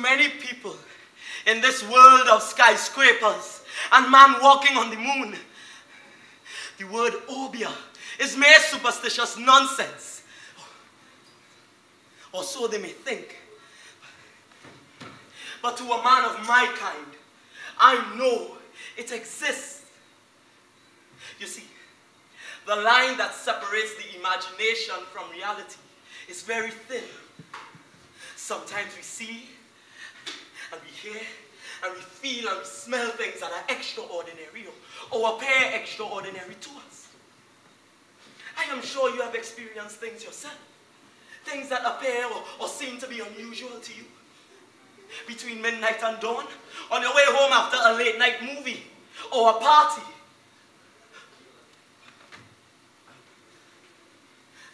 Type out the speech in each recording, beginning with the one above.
Many people in this world of skyscrapers and man walking on the moon, the word Obeah is mere superstitious nonsense. Or so they may think. But to a man of my kind, I know it exists. You see, the line that separates the imagination from reality is very thin. Sometimes we see and we hear and we feel and we smell things that are extraordinary or, appear extraordinary to us. I am sure you have experienced things yourself. Things that appear or, or seem to be unusual to you. Between midnight and dawn, on your way home after a late night movie or a party.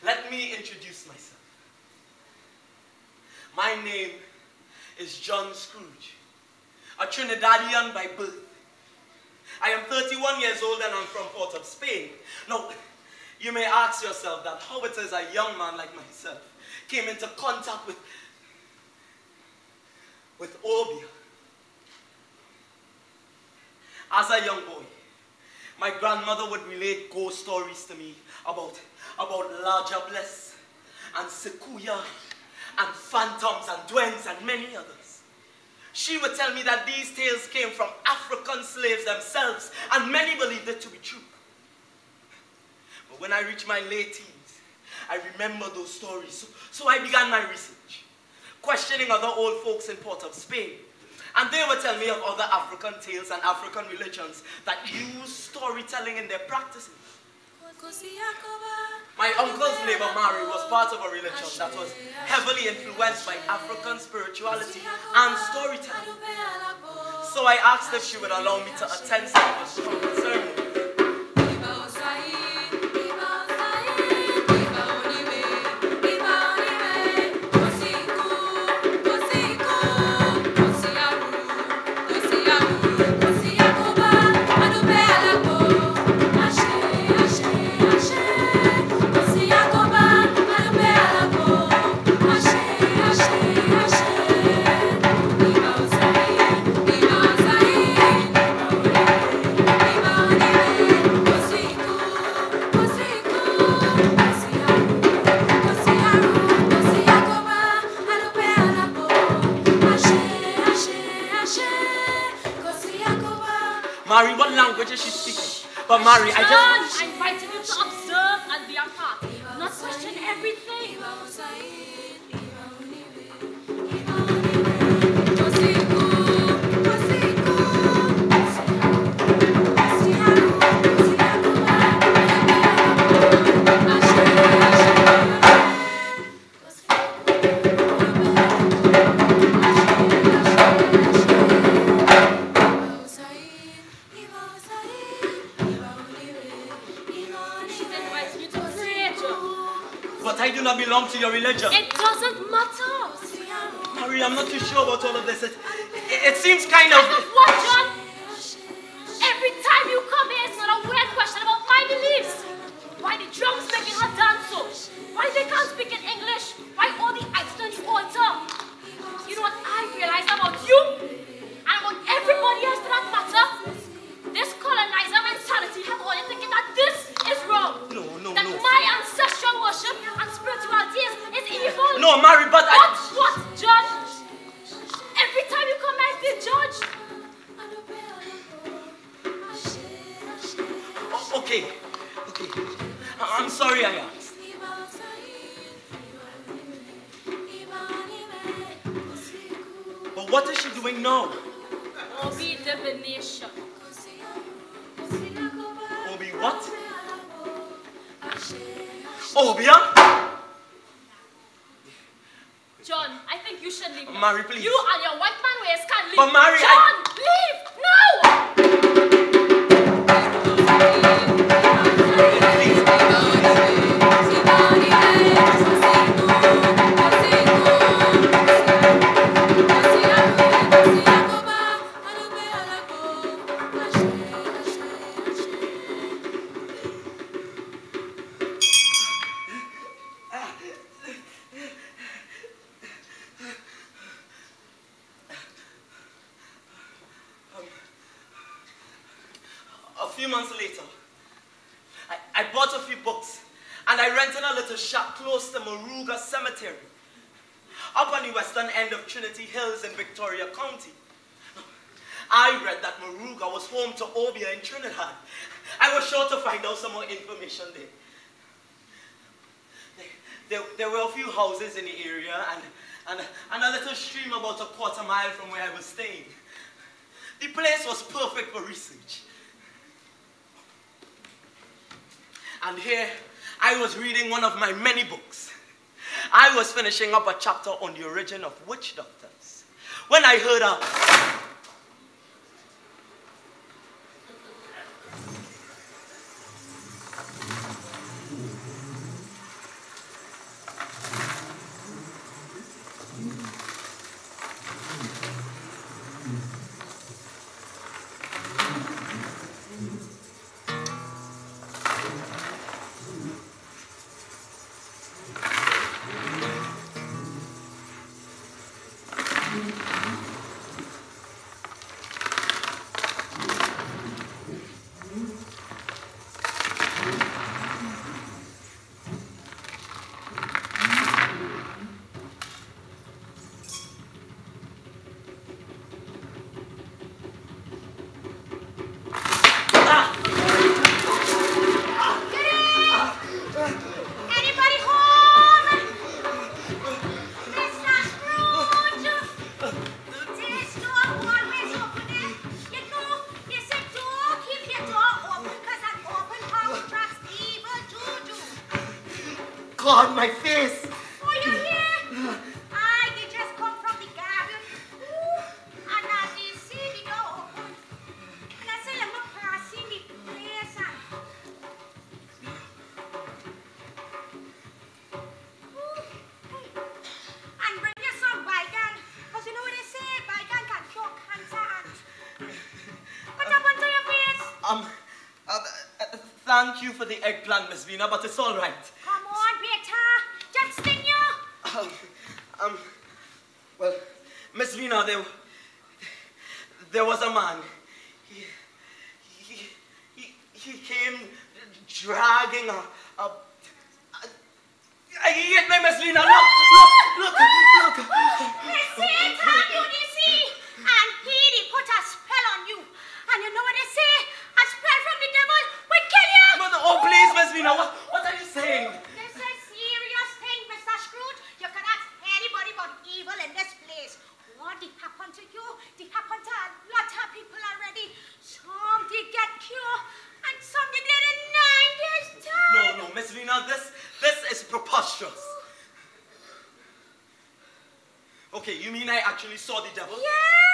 Let me introduce myself. My name is John Scrooge, a Trinidadian by birth. I am 31 years old and I'm from Port of Spain. Now, you may ask yourself that how it is a young man like myself came into contact with, with Obeah. As a young boy, my grandmother would relate ghost stories to me about, about La Diablesse and soucouyant and phantoms and douens and many others. She would tell me that these tales came from African slaves themselves, and many believed it to be true. But when I reached my late teens, I remember those stories, so, so I began my research, questioning other old folks in Port of Spain. And they would tell me of other African tales and African religions that use storytelling in their practices. My uncle's neighbor Mary was part of a religion that was heavily influenced by African spirituality and storytelling. So I asked if she would allow me to attend some of the ceremony. Mary, I just... cemetery up on the western end of Trinity Hills in Victoria County. I read that Moruga was home to Obeah in Trinidad. I was sure to find out some more information there. There, there were a few houses in the area and, and, and a little stream about a quarter mile from where I was staying. The place was perfect for research. And here, I was reading one of my many books. I was finishing up a chapter on the origin of witch doctors. When I heard a for the eggplant, Miss Vina, but it's all right. You mean I actually saw the devil? Yes!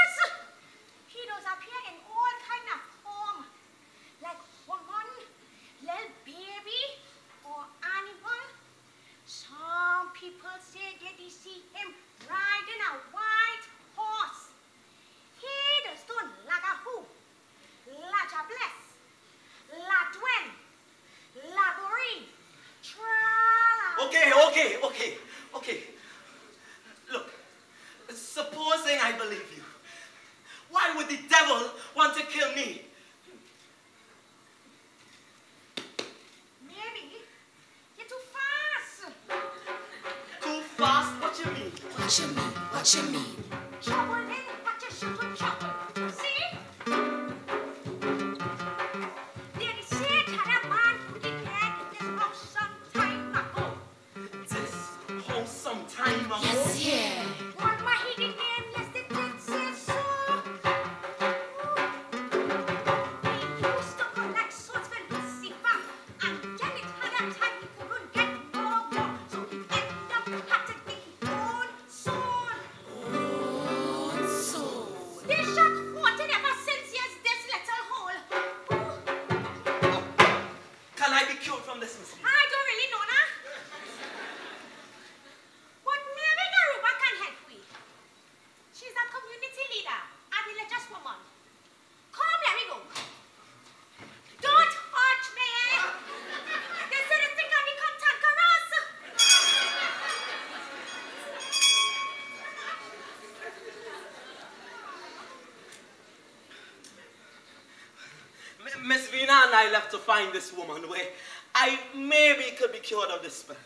And I left to find this woman where I maybe could be cured of this spell.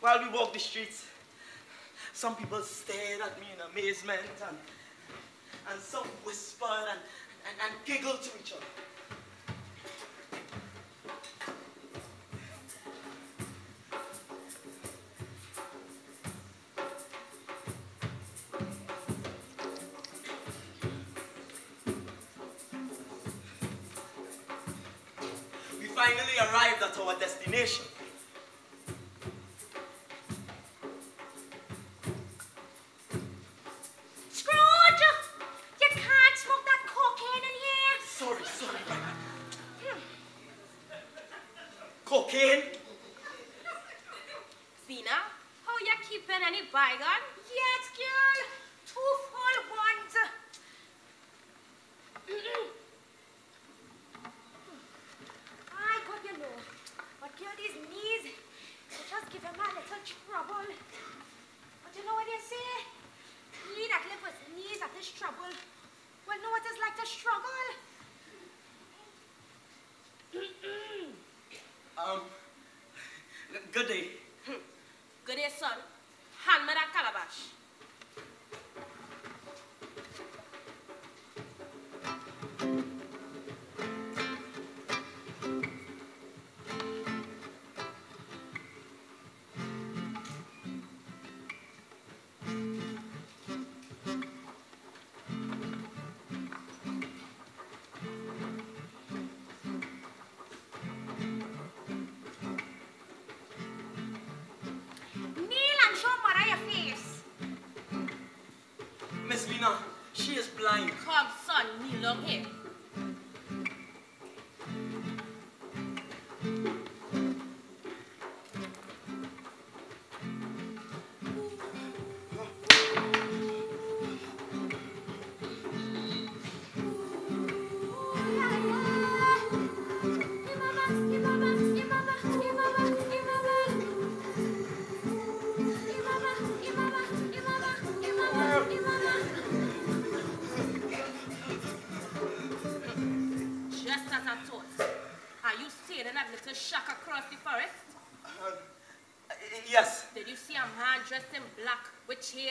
While we walked the streets, some people stared at me in amazement and, and some whispered and, and, and giggled to each other. Our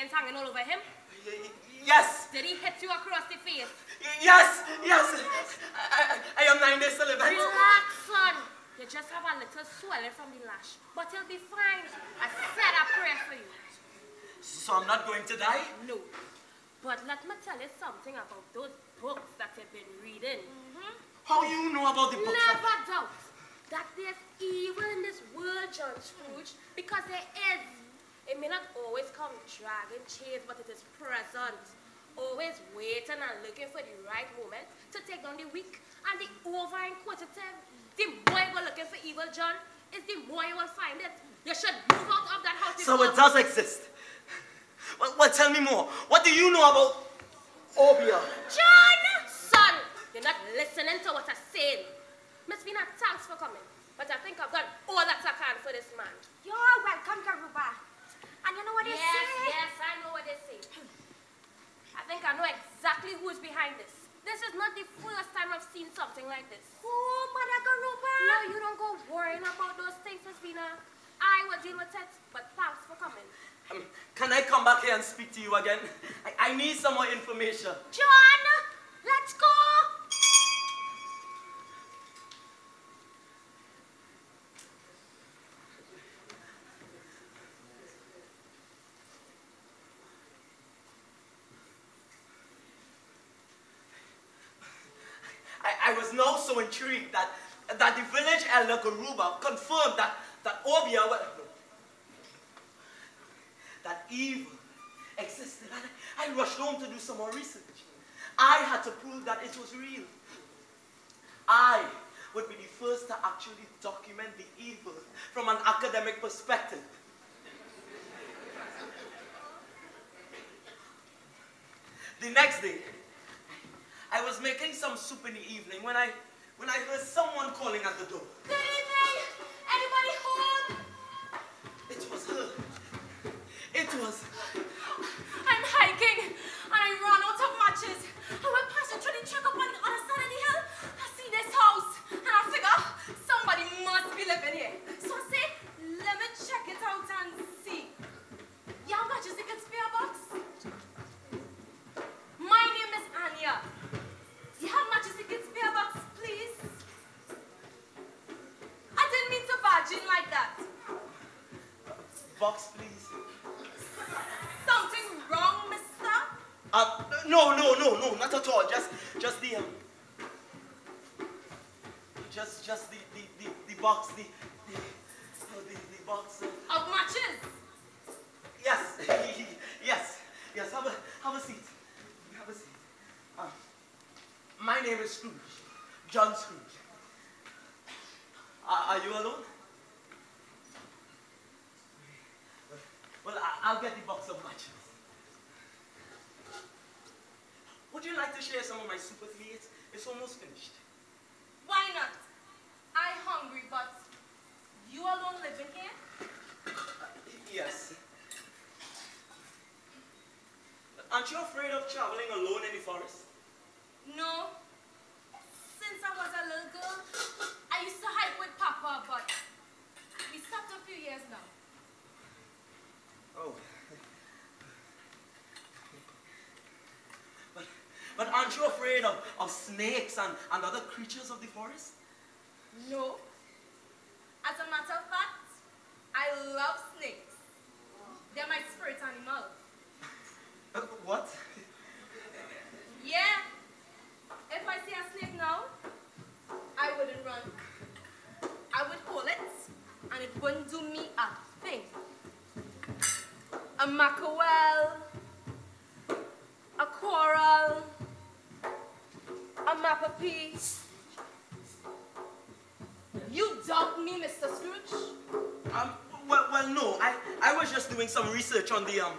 chains hanging all over him? yes, Did he hit you across the face? yes, yes. I, I, I am nine days celebrant. Relax, son. You just have a little swelling from the lash, but you'll be fine. I said a prayer for you. So I'm not going to die? No. But let me tell you something about those books that you've been reading. Mm-hmm. How you know about the book? Never doubt that there's evil in this world, John Scrooge, because there is. It may not always come dragging chains, but it is present. Always waiting and looking for the right moment to take down the weak and the over inquisitive. The boy you go looking for evil, John, is the more you will find it. You should move out of that house. So it does exist. Well, well, tell me more. What do you know about Obeah? John! Son, you're not listening to what I'm saying. Miss Vina, thanks for coming. But I think I've done all that I can for this man. You're welcome, Garuba. And you know what they yes, say? yes, I know what they say. I think I know exactly who's behind this. This is not the first time I've seen something like this. Oh, Mother Garuba. No, you don't go worrying about those things, Miss Vina. I will deal with it, but thanks for coming. Um, can I come back here and speak to you again? I, I need some more information. John, let's go. I, I was now so that, that the village elder Garuba confirmed that, that Obeah, that evil existed. And I, I rushed home to do some more research. I had to prove that it was real. I would be the first to actually document the evil from an academic perspective. The next day, I was making some soup in the evening when I when I heard someone calling at the door. Good evening. Anybody home? It was her. It was. I'm hiking, and I run out of matches. I went past trying to check up on some of my sympathy, it's, it's almost finished. Why not? I'm hungry, but you alone living here? Uh, yes. Aren't you afraid of traveling alone in the forest? of, of snakes and, and other creatures of the forest? No. some research on the um.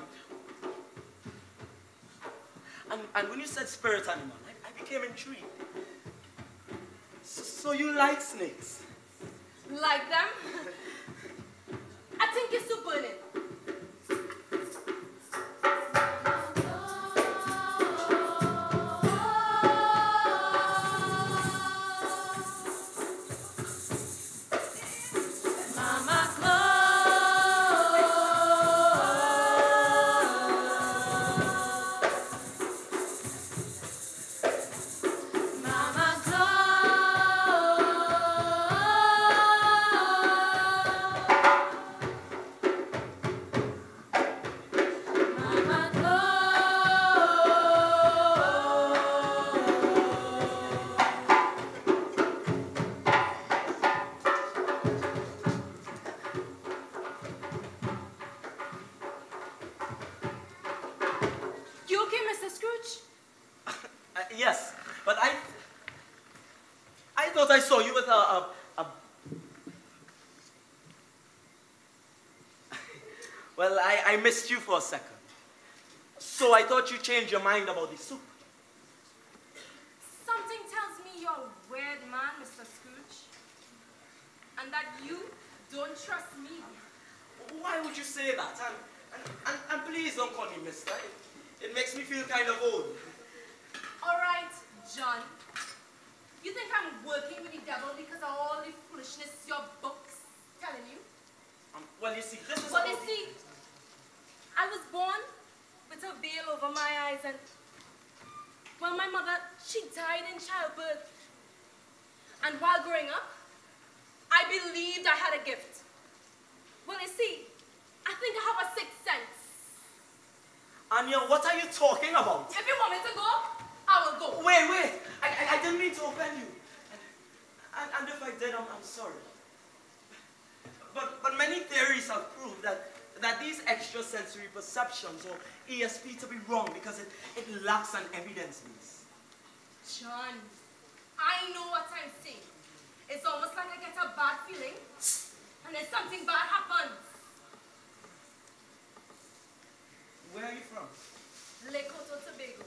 And, and when you said spirit animal, I, I became intrigued. So, so you like snakes? Like them? I missed you for a second. So I thought you changed your mind about the soup. or ESP to be wrong because it, it lacks an evidence base. John, I know what I'm saying. It's almost like I get a bad feeling and then something bad happens. Where are you from? Lekoto, Tobago.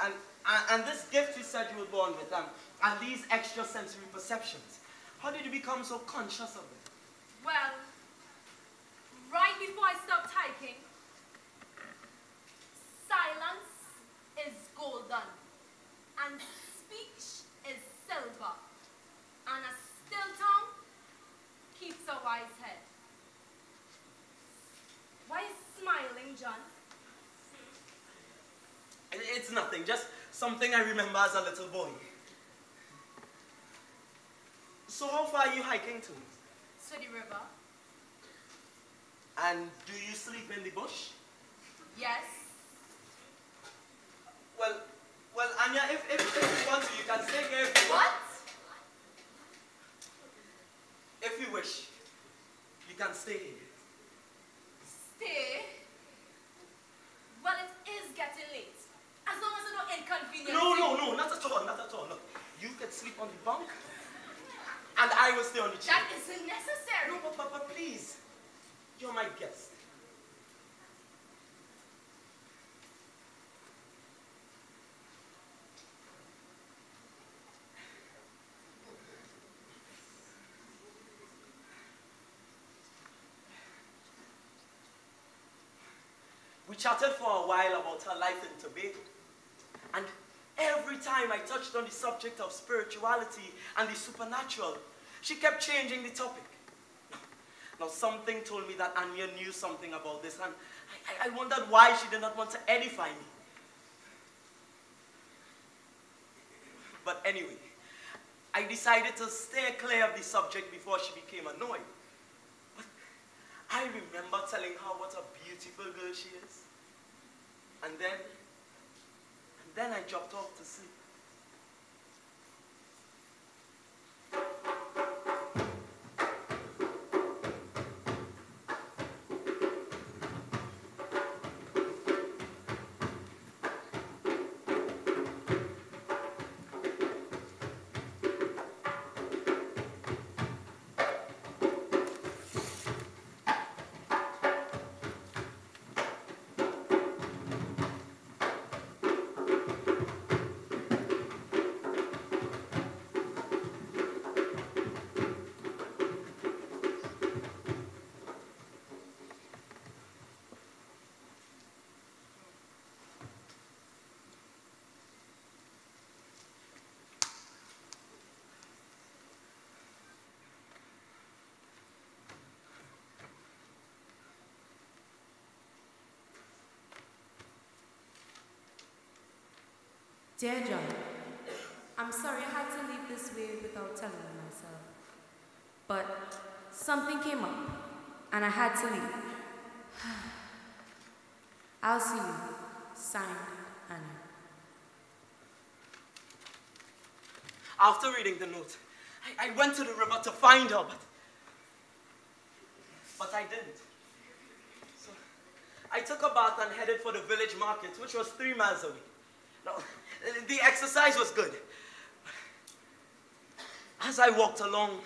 And, and, and this gift you said you were born with, um, and these extrasensory perceptions, how did you become so conscious of them? just something I remember as a little boy. So how far are you hiking to? To the river. And do you sleep in the bush? Yes. Well, well, Anya, if, if, if you want to, you can stay here if you want. What? If you wish, you can stay here. We chatted for a while about her life in Tobago. And every time I touched on the subject of spirituality and the supernatural, she kept changing the topic. Now, something told me that Anya knew something about this, and I, I, wondered why she did not want to edify me. But anyway, I decided to stay clear of the subject before she became annoyed. I remember telling her what a beautiful girl she is. And then, and then I dropped off to sleep. Dear John, I'm sorry I had to leave this way without telling you myself. But something came up, and I had to leave. I'll see you. Signed, Anya. After reading the note, I, I went to the river to find her, but, but I didn't. So I took a bath and headed for the village market, which was three miles away. Now, the exercise was good. As I walked along,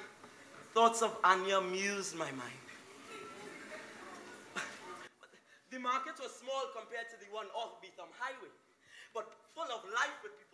thoughts of Anya mused my mind. The market was small compared to the one off Beetham Highway, but full of life with people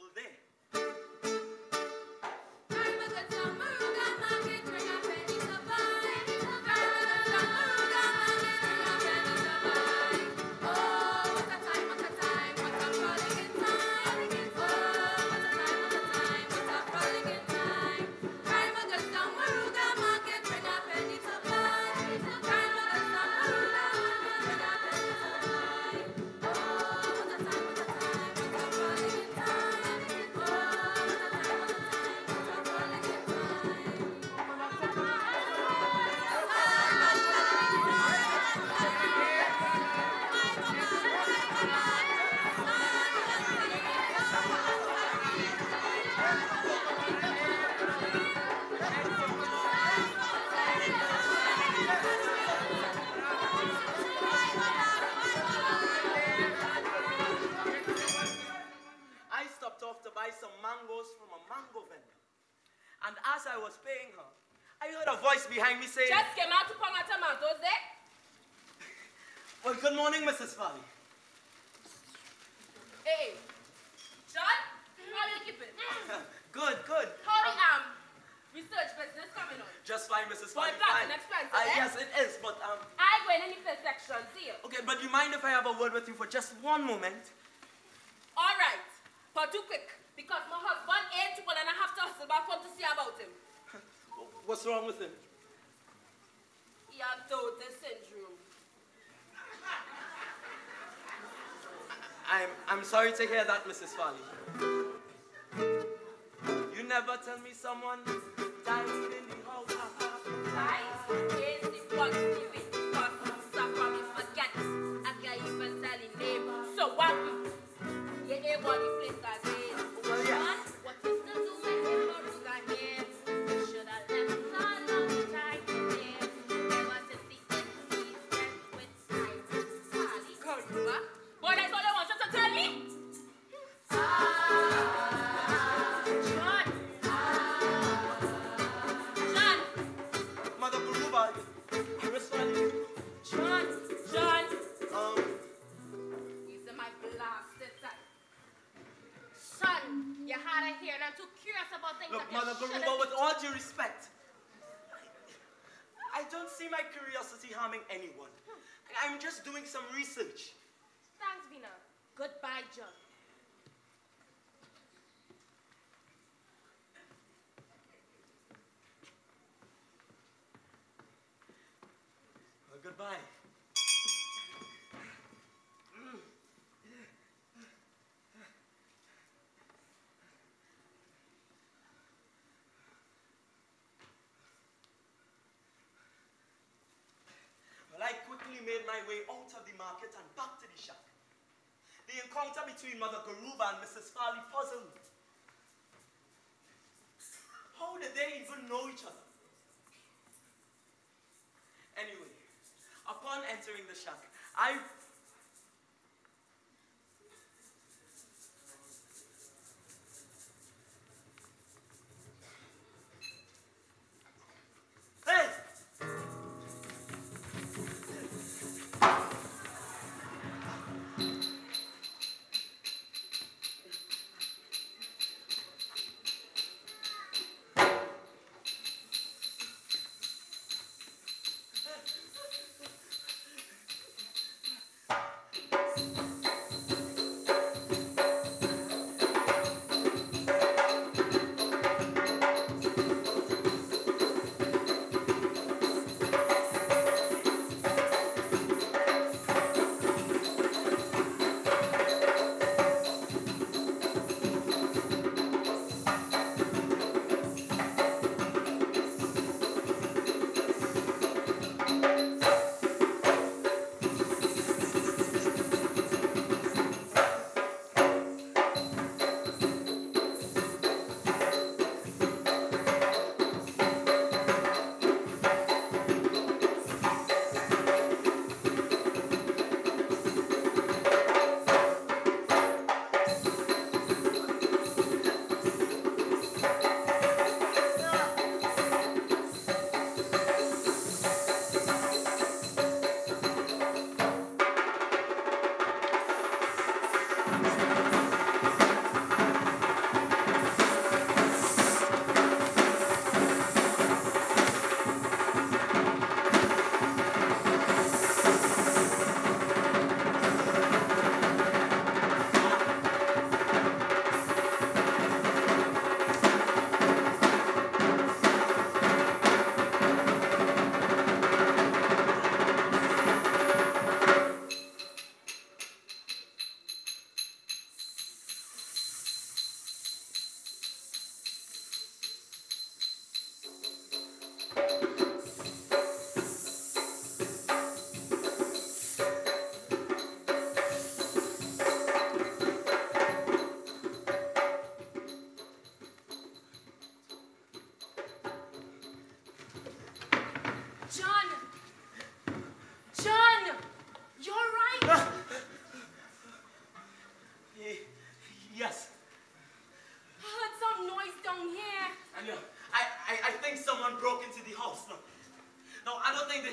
mangoes from a mango vendor. And as I was paying her, I heard a voice behind me saying, Just came out to pong at tomatoes there. Well, good morning, Mrs. Farley. Hey, John, how are you keeping? good, good. How the um research business coming on? Just fine, Mrs. Farley. fine. expensive, Uh, eh? yes, it is, but um, I go in any first section, see you. okay, but do you mind if I have a word with you for just one moment? All right, but too quick because my husband and I have to hustle back home to see about him. What's wrong with him? He has Dote syndrome. I'm, I'm sorry to hear that, Mrs. Farley. You never tell me someone dies in the house. Lies suffer me forget. I. So what? You ain't stop Garuba, with all due respect, I don't see my curiosity harming anyone. Hmm. I'm just doing some research. Thanks, Vina. Goodbye, John. Well, goodbye. Well, I quickly made my way out of the market and back to the shack. The encounter between Mother Garuba and Mrs. Farley puzzled me. How did they even know each other? Anyway, upon entering the shack, I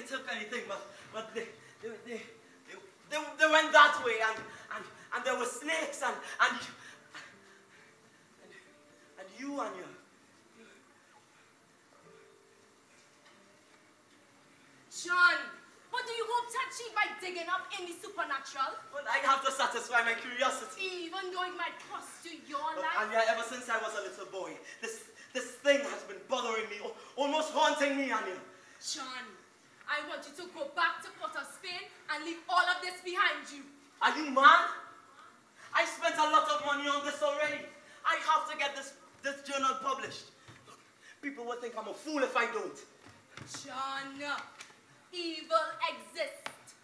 took anything, but, but they, they, they, they, they, went that way, and, and, and there were snakes, and, and, you- and, and you and your, John, what do you hope to achieve by digging up in the supernatural? but I have to satisfy my curiosity. Even though it might cost you your Look, life? yeah, ever since I was a little boy, this, this thing has been bothering me, almost haunting me, Anya. John, I want you to go back to Port of Spain and leave all of this behind you. Are you mad? I spent a lot of money on this already. I have to get this, this journal published. People will think I'm a fool if I don't. John, evil exists.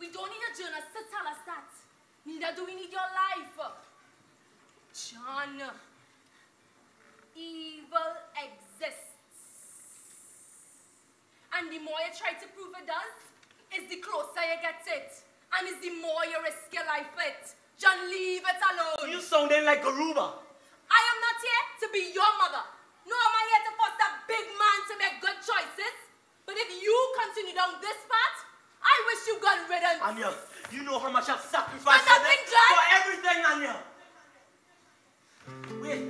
We don't need a journalist to tell us that. Neither do we need your life. John, evil exists. And the more you try to prove it does, is the closer you get it. And is the more you risk your life it. John, leave it alone. You sounding like Garuba. I am not here to be your mother. Nor am I here to force that big man to make good choices. But if you continue down this path, I wish you got riddance. Anya, you know how much I've sacrificed For for, nothing, John. for everything, Anya. Wait,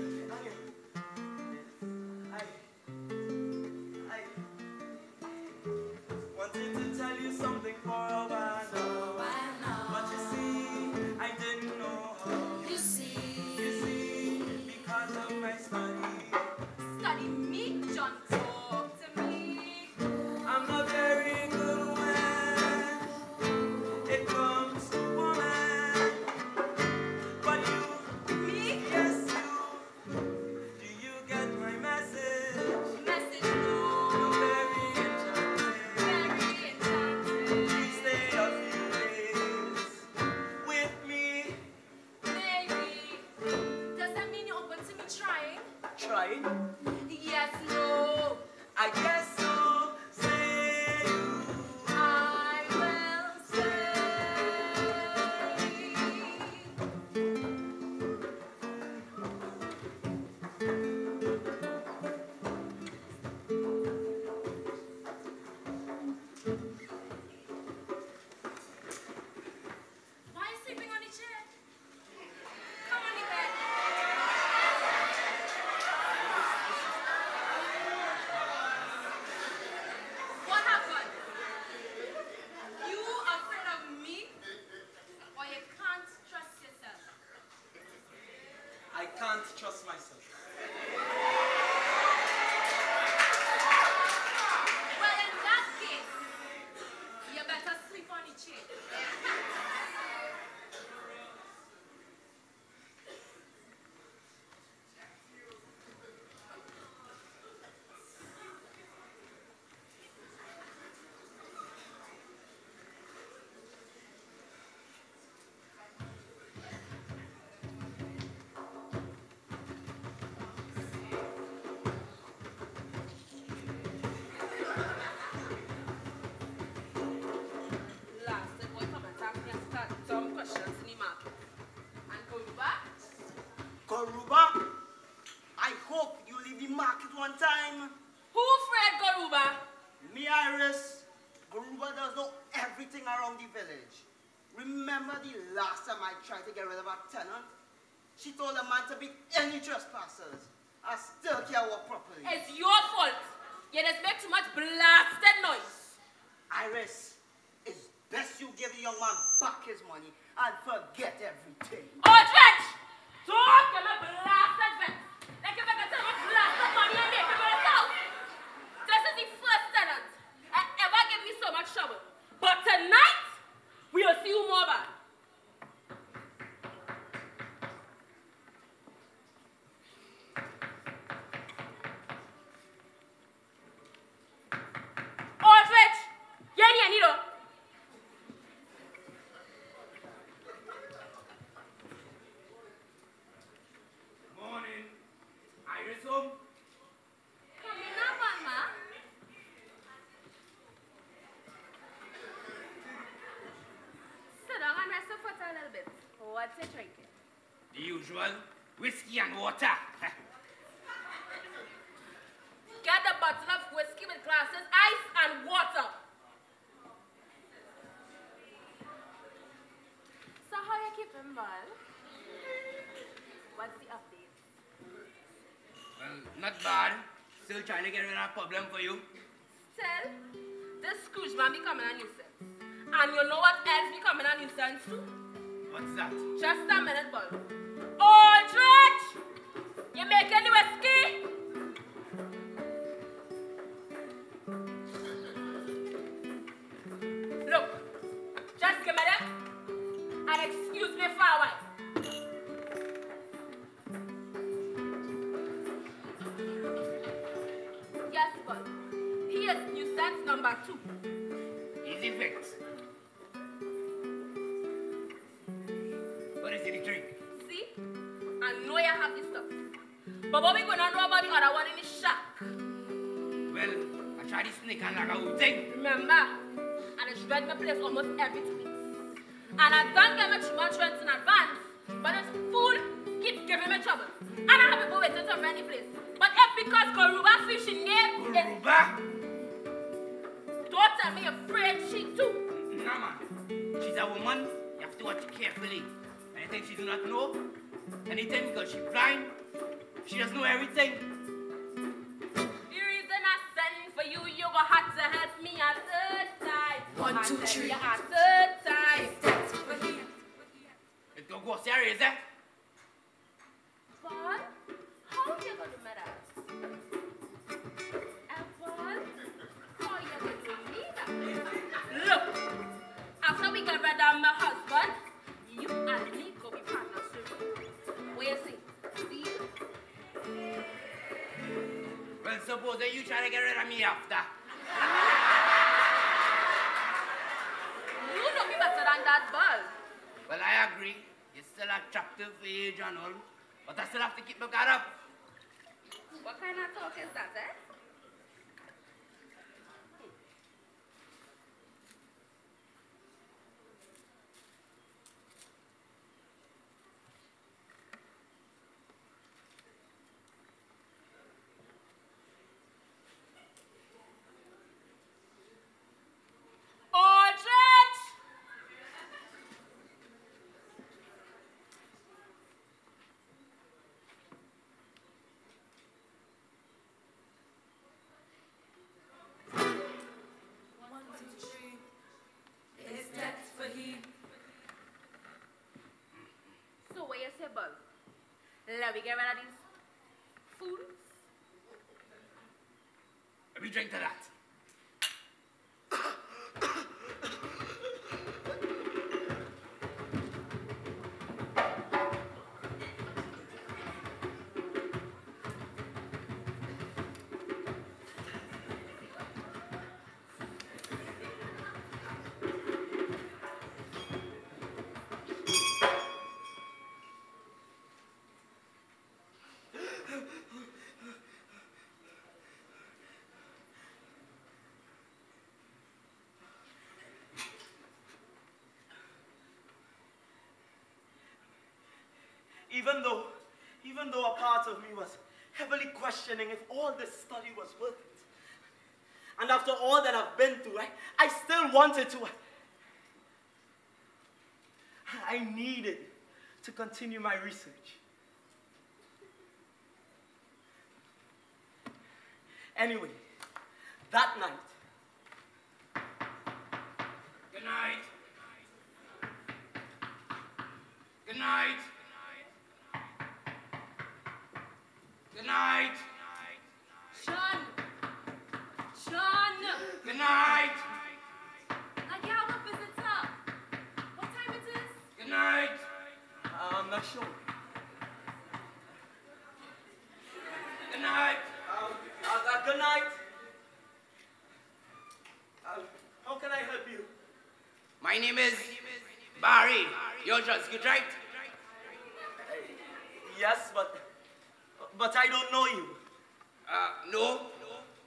To tell you something for a while I Remember the last time I tried to get rid of a tenant? She told a man to beat any trespassers. I still can't walk properly. It's your fault. You just make too much blasted noise. Iris, it's best you give the young man back his money and forget everything. Oh, Aldrich! Don't give me blasted vent. Like if I can tell you blasted money I make for myself. This is the first tenant I ever give me so much trouble. But tonight, we'll see you more bad. Aldrich! Yeni yeni do. Morning. Iris home? Come in now, Mama. Sit down and rest your foot a little bit. What's you drinking? The usual. Whiskey and water. Get a bottle of whiskey with glasses, ice, and water. So how you keeping, Mal? What's the update? well, not bad. Still trying to get rid of that problem for you. Still, this Scrooge man becoming a nuisance. And you know what else becoming a nuisance too? What's that? Just a minute, Ball. Aldrich! You make any whiskey? Place almost every two weeks. And I don't get much much rent in advance, but this fool keeps giving me trouble. And I have people waiting to the place. But if because Garuba fishing name is Guruba? don't tell me you're afraid she too. Nah, man. She's a woman. You have to watch carefully. Anything she do not know, anything because she's blind, she doesn't know everything. The reason I send for you, you gonna have to help me a third two, three. You third time. It don't go serious, eh? Paul, how you gonna do that? And Paul, how you gonna do me? Look, after we get rid of my husband, you and me go be partners soon. What you see? Deal? Well, suppose that you try to get rid of me after. You know me better than that, Paul. Well, I agree. You're still attractive for age and all. But I still have to keep my guard up. What kind of talk is that, eh? Aldrich! One, two, three. It's that for he. So what you say, Bug? Let me Even though, even though a part of me was heavily questioning if all this study was worth it. And after all that I've been through, I, I still wanted to. I needed to continue my research. Anyway, that night, Good night. Good night. Good night. Sean! Sean! Good night. I have a visitor. What time it is? Good night. I'm not sure. Good night. Um, uh, uh, good night. Uh, how can I help you? My name is Barry. You're just good, right? Yes, but but I don't know you. Uh, no.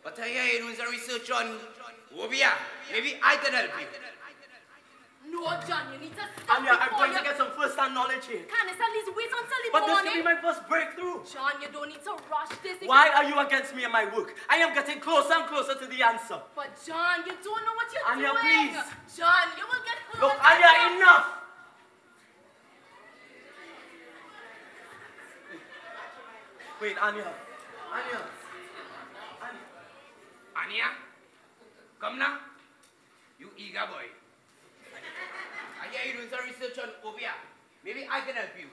But I hear you're doing some research on Obeah. Maybe I can help you. No, John, you need to stop Anya, I'm going you... to get some first-hand knowledge here. Candice, at least wait until the But this morning. could be my first breakthrough. John, you don't need to rush this. If Why are you against me and my work? I am getting closer and closer to the answer. But John, you don't know what you're Anya, doing. please. John, you will get hurt. Look, Anya, enough! Wait, Anya. Anya. Anya. Anya, come now. You eager boy. I hear you doing some research on Obeah. Maybe I can help you.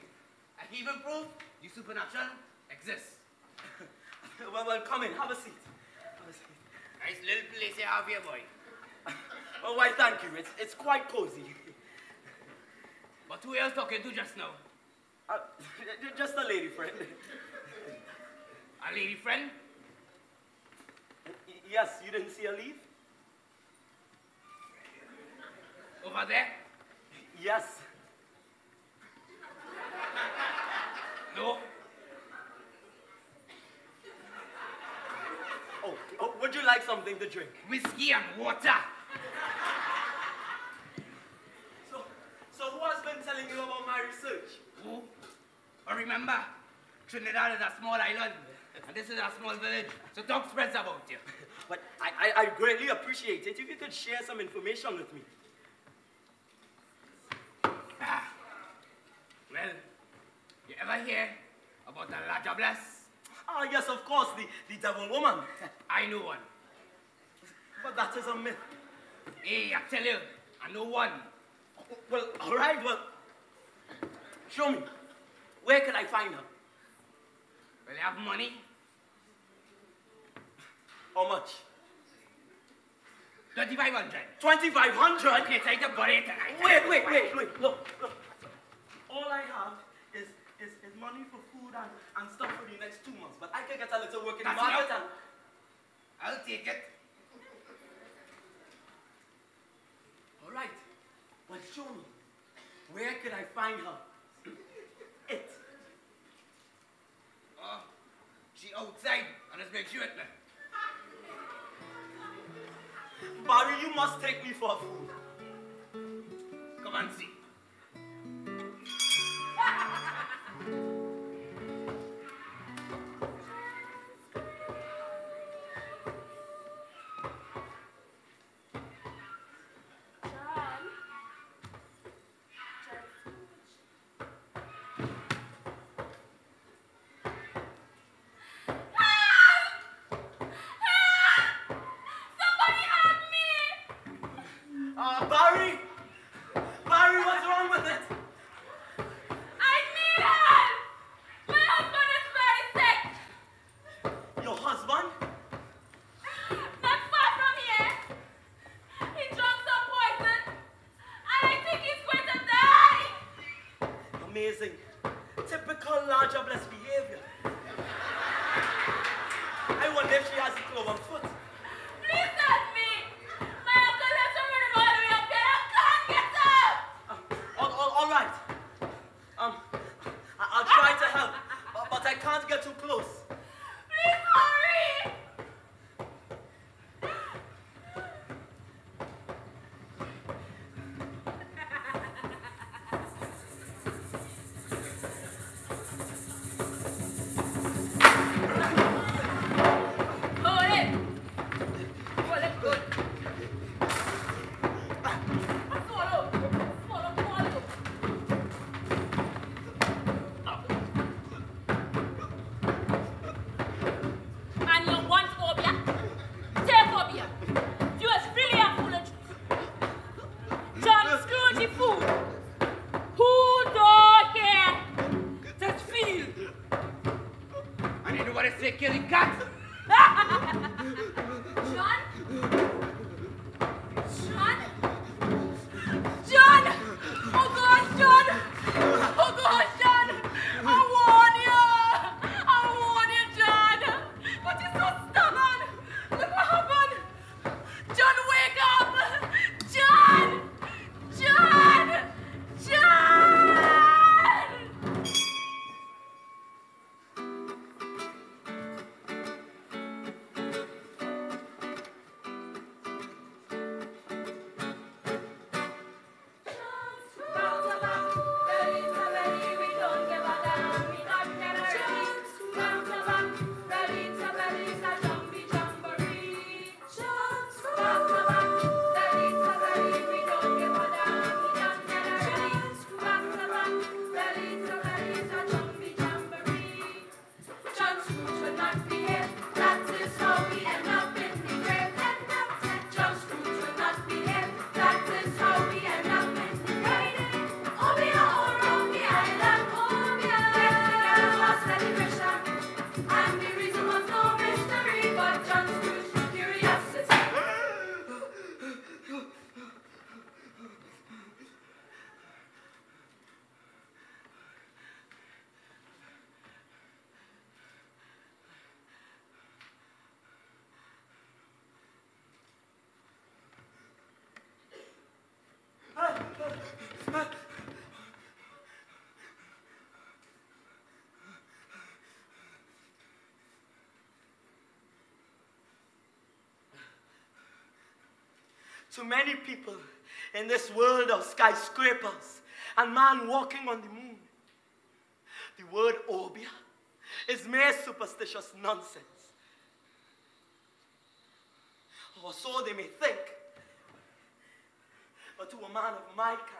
I can even prove the supernatural exists. well, well, come in. Have a seat. Have a seat. Nice little place you have here, boy. Oh, why, thank you. It's, it's quite cozy. But who else talking to just now? Uh, just a lady friend. A lady friend? Yes, you didn't see her leave? Over there? Yes. No. Oh, oh, would you like something to drink? Whiskey and water. So, so who has been telling you about my research? Who? But remember, Trinidad is a small island, and this is a small village, so talk spreads about you. But I, I, I greatly appreciate it if you could share some information with me. Ah. Well, you ever hear about the La Diablesse? Ah, yes, of course, the, the devil woman. I know one. but that is a myth. Hey, I tell you, I know one. Well, all right, well, show me. Where can I find her? Well, you have money? How much? 2500 2,500? Okay, take the body tonight. Wait, wait, wait, wait. Look, look. All I have is, is, is money for food and, and stuff for the next two months. But I can get a little work in the That's market enough. and... I'll take it. All right. but show me. Where could I find her? it. Oh, she outside, and let's make sure it. Barry, you must take me for a food. Come and see. if she has a To many people in this world of skyscrapers and man walking on the moon, the word obeah is mere superstitious nonsense. Or so they may think. But to a man of my kind,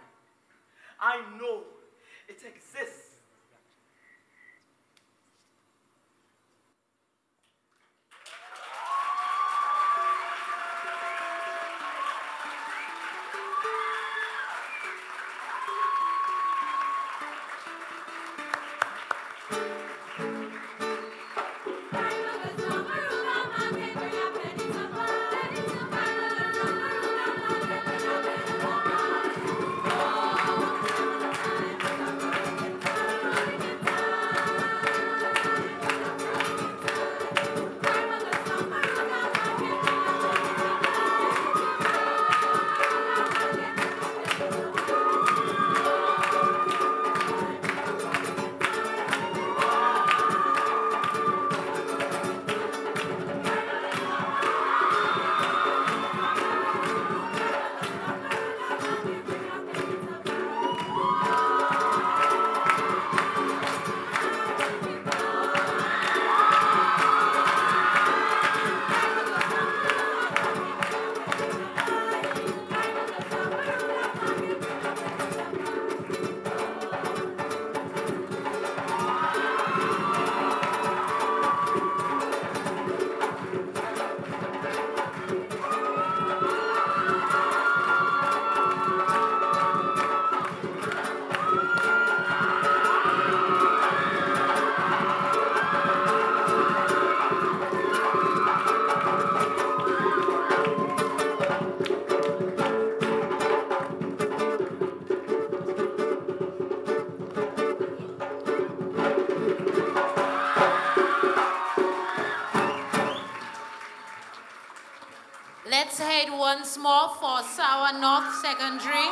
once more for Sour North Secondary,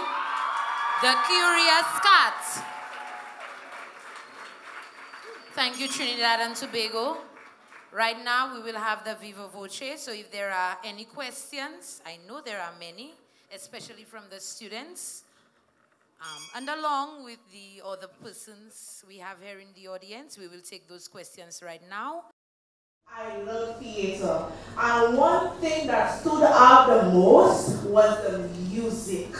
the Curious Cat. Thank you, Trinidad and Tobago. Right now, we will have the Viva Voce, so if there are any questions, I know there are many, especially from the students, um, and along with the other persons we have here in the audience, we will take those questions right now. I love theater. And one thing that stood out the most was the music.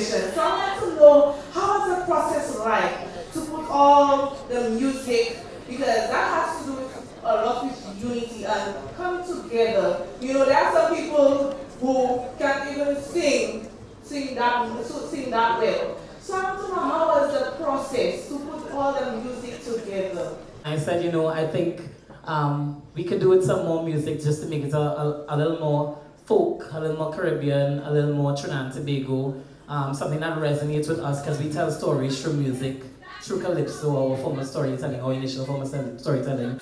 So I want to know how is the process like to put all the music because that has to do with a lot with unity and coming together. You know, there are some people who can't even sing, sing that, sing that well. How was the process to put all the music together? I said, you know, I think um, we could do with some more music just to make it a, a, a, little more folk, a little more Caribbean, a little more Trinidad and Tobago, um, something that resonates with us because we tell stories through music, through calypso, our form of storytelling, our initial form of storytelling.